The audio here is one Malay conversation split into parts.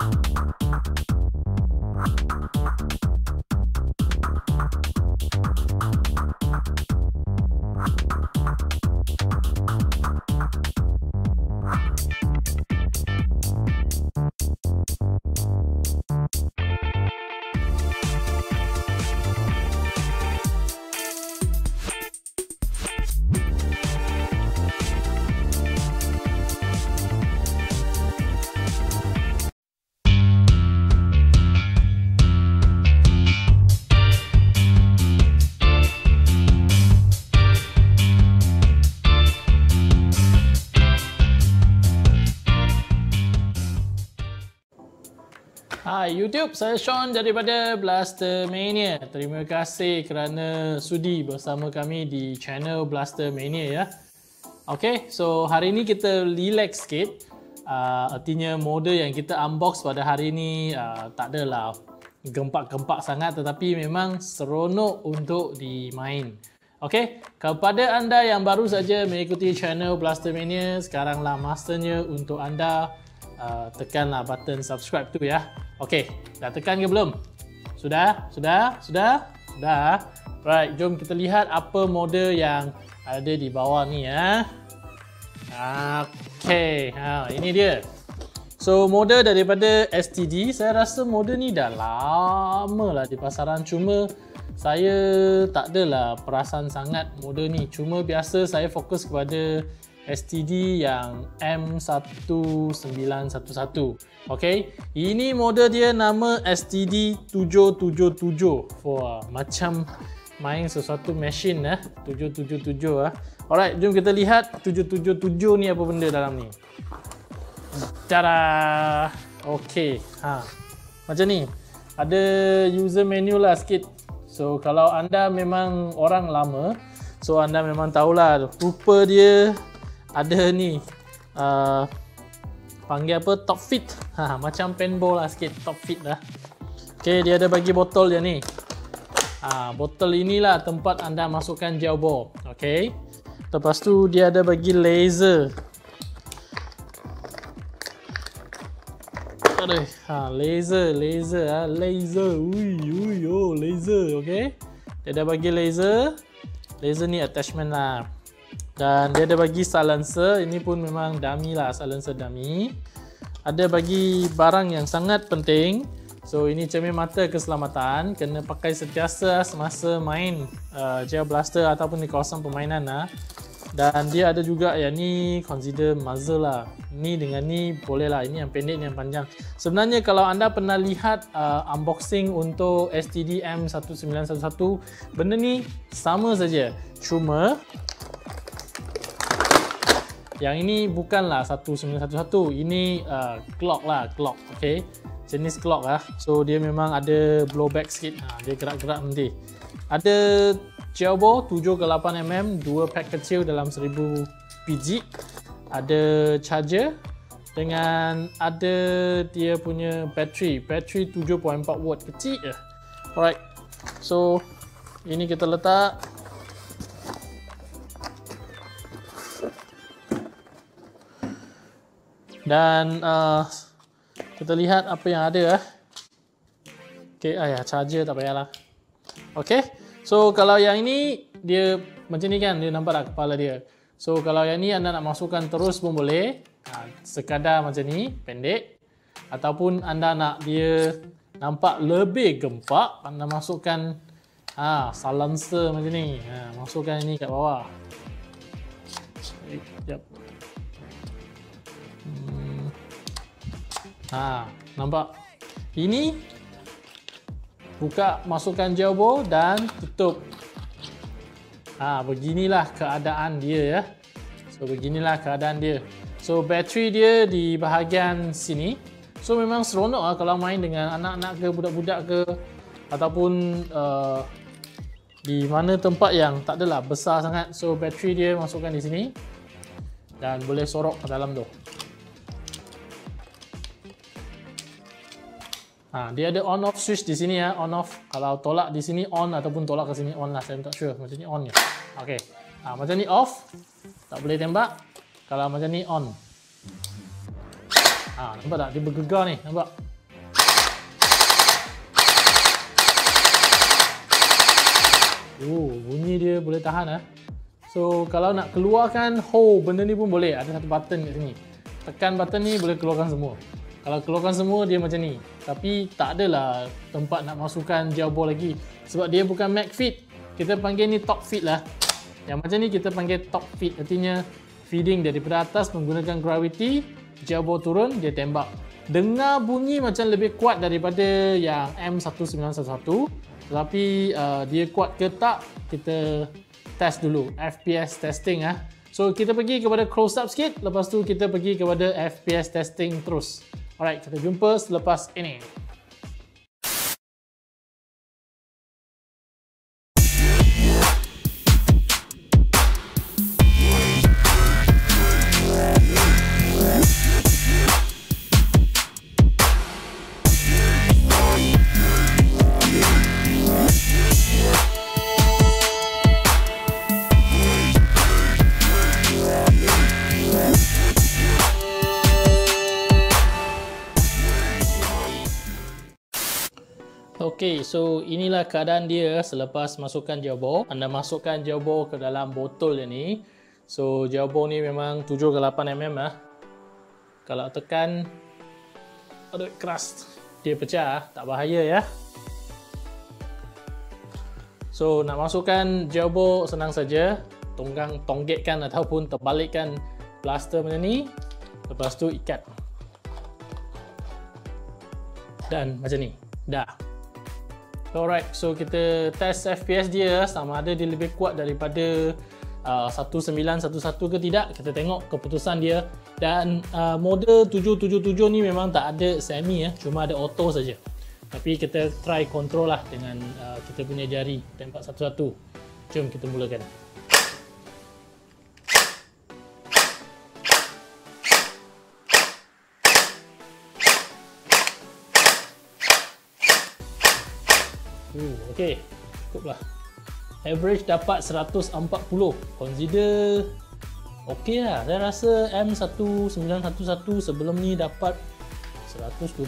you Hai YouTube, saya Sean daripada Blaster Mania. Terima kasih kerana sudi bersama kami di channel Blaster Mania ya. Okay, so hari ini kita relax sikit. Uh, artinya model yang kita unbox pada hari ini uh, tak adalah gempak-gempak sangat tetapi memang seronok untuk dimain. Okay, kepada anda yang baru saja mengikuti channel Blaster Mania, sekaranglah masanya untuk anda uh, tekanlah button subscribe tu ya. Okey, dah tekan ke belum? Sudah? Sudah? Sudah? Sudah. Right, jom kita lihat apa model yang ada di bawah ni ya. Okey, ha ini dia. So model daripada STD, saya rasa model ni dah lama lah di pasaran cuma saya tak adalah perasan sangat model ni. Cuma biasa saya fokus kepada STD yang M1911. Okay, ini model dia nama STD 777. Wah, macam main sesuatu mesin eh 777 ah. Alright, jom kita lihat 777 ni apa benda dalam ni. Tada. Okay, ha. Macam ni. Ada user menu lah sikit. So kalau anda memang orang lama, so anda memang tahulah rupa dia ada ni uh, panggil apa? Top fit. Ha, macam penball lah sikit top fit lah. Ok dia ada bagi botol dia ni. Ha, botol inilah tempat anda masukkan gel ball. Ok lepas tu dia ada bagi laser. Aduh, ha, laser, laser, ha, laser, ui, ui, oh, laser, okay? Dia ada bagi laser, laser ni attachment lah. Dan dia ada bagi silencer, ini pun memang dummy lah, silencer dummy. Ada bagi barang yang sangat penting. So ini cermin mata keselamatan, kena pakai setiasa semasa main uh, gel blaster ataupun di kawasan permainan lah. Dan dia ada juga yang ni consider muzzle lah. Ni dengan ni boleh lah. Ini yang pendek ni yang panjang. Sebenarnya kalau anda pernah lihat uh, unboxing untuk STD M1911, benda ni sama saja. Cuma yang ini bukanlah 1911. Ini uh, clock lah, clock. Okay. Jenis clock lah. So dia memang ada blowback sikit. Ha, dia gerak-gerak nanti. Ada Xiaobo 7 ke 8 mm, dua pack kecil dalam 1000 biji. Ada charger dengan ada dia punya battery. Battery 7.4 watt kecil je. Alright. So ini kita letak Dan uh, kita lihat apa yang ada. Eh. Okay, ayah charger tak payahlah. Okay, so kalau yang ini dia macam ni kan, dia nampak tak kepala dia. So kalau yang ni anda nak masukkan terus pun boleh. Ha, sekadar macam ni, pendek. Ataupun anda nak dia nampak lebih gempak, anda masukkan ha, silencer macam ni. Ha, masukkan ini kat bawah. Sekejap. Ha, nampak? Ini buka masukkan jawbo dan tutup. Ha, beginilah keadaan dia ya. So beginilah keadaan dia. So bateri dia di bahagian sini. So memang seronok lah kalau main dengan anak-anak ke budak-budak ke ataupun uh, di mana tempat yang tak adalah besar sangat. So bateri dia masukkan di sini dan boleh sorok ke dalam tu. Ha, dia ada on off switch di sini ya, on off. Kalau tolak di sini on ataupun tolak ke sini on lah, saya tak sure. Macam ni on ya. Okey. Ha, macam ni off, tak boleh tembak. Kalau macam ni on. Ha, nampak tak? Dia bergegar ni. Nampak? Oh, bunyi dia boleh tahan ah. So, kalau nak keluarkan hole benda ni pun boleh. Ada satu button kat sini. Tekan button ni boleh keluarkan semua. Kalau keluarkan semua dia macam ni. Tapi tak adalah tempat nak masukkan gel ball lagi. Sebab dia bukan mag fit. Kita panggil ni top fit lah. Yang macam ni kita panggil top fit. Artinya feeding daripada atas menggunakan gravity. Gel ball turun, dia tembak. Dengar bunyi macam lebih kuat daripada yang M1911. Tetapi uh, dia kuat ke tak, kita test dulu. FPS testing ah. So kita pergi kepada close up sikit, lepas tu kita pergi kepada FPS testing terus. Alright, kita jumpa selepas ini. Okey, so inilah keadaan dia selepas masukkan jabo. Anda masukkan jabo ke dalam botol ini. So jabo ni memang 7 ke 8 mm ah. Kalau tekan aduh keras dia pecah, tak bahaya ya. So nak masukkan jabo senang saja. Tonggang tonggekkan ataupun terbalikkan plaster macam ni. Lepas tu ikat. Dan macam ni. Dah. Alright, so kita test FPS dia sama ada dia lebih kuat daripada uh, 1911 ke tidak. Kita tengok keputusan dia dan uh, mode 777 ni memang tak ada semi ya, cuma ada auto saja. Tapi kita try control lah dengan uh, kita punya jari tempat satu-satu. Jom kita mulakan. Uh, okay, cukuplah. Average dapat 140. Consider okay lah. Saya rasa M1911 sebelum ni dapat 120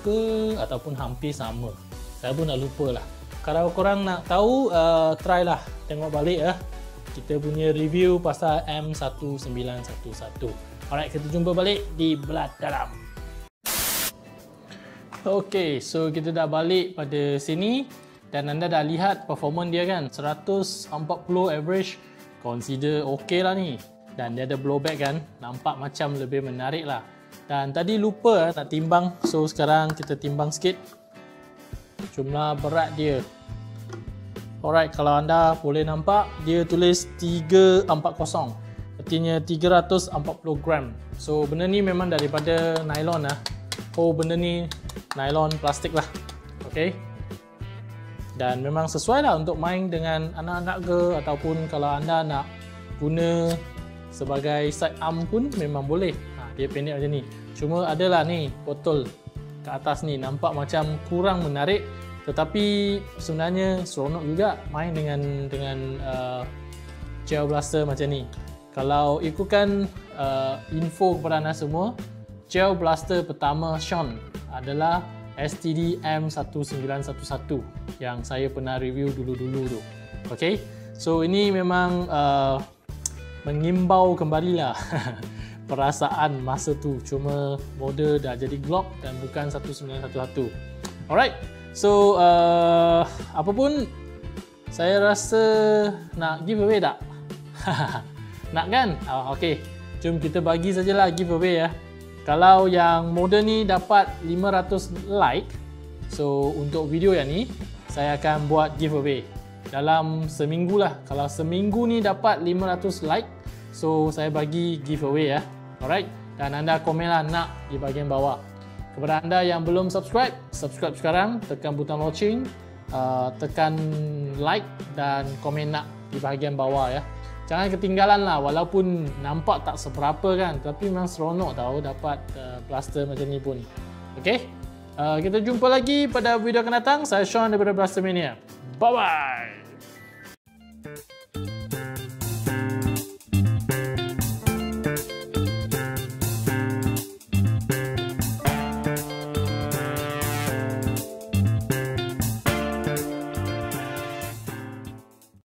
ke ataupun hampir sama. Saya pun dah lupa lah. Kalau korang nak tahu, uh, try lah. Tengok balik ya. Kita punya review pasal M1911. Alright, kita jumpa balik di belat dalam. Okay, so kita dah balik pada sini dan anda dah lihat performance dia kan? 140 average. Consider ok lah ni. Dan dia ada blowback kan? Nampak macam lebih menarik lah. Dan tadi lupa nak timbang. So sekarang kita timbang sikit. Jumlah berat dia. Alright kalau anda boleh nampak dia tulis 340 artinya 340 gram. So benda ni memang daripada nylon lah. Oh benda ni nylon plastik lah. Ok dan memang sesuai lah untuk main dengan anak-anak ke ataupun kalau anda nak guna sebagai side arm pun memang boleh. Ha, dia pendek macam ni. Cuma adalah ni botol ke atas ni nampak macam kurang menarik. Tetapi sebenarnya seronok juga main dengan dengan uh, gel blaster macam ni. Kalau ikutkan uh, info kepada anda semua gel blaster pertama Sean adalah STD M1911 yang saya pernah review dulu-dulu tu. Okay, so ini memang uh, mengimbau kembalilah perasaan masa tu. Cuma model dah jadi Glock dan bukan 1911. Alright, so uh, apa pun saya rasa nak giveaway tak? nak kan? Uh, okay, jom kita bagi sajalah giveaway ya. Kalau yang model ni dapat 500 like, so untuk video yang ni, saya akan buat giveaway. Dalam seminggu lah. Kalau seminggu ni dapat 500 like, so saya bagi giveaway ya. Alright. Dan anda komen lah nak di bahagian bawah. Kepada anda yang belum subscribe, subscribe sekarang. Tekan butang lonceng, uh, tekan like dan komen nak di bahagian bawah ya jangan ketinggalan lah walaupun nampak tak seberapa kan tapi memang seronok tau dapat uh, plaster macam ni pun. Ok uh, kita jumpa lagi pada video akan datang. Saya Sean daripada Blaster Mania. Bye bye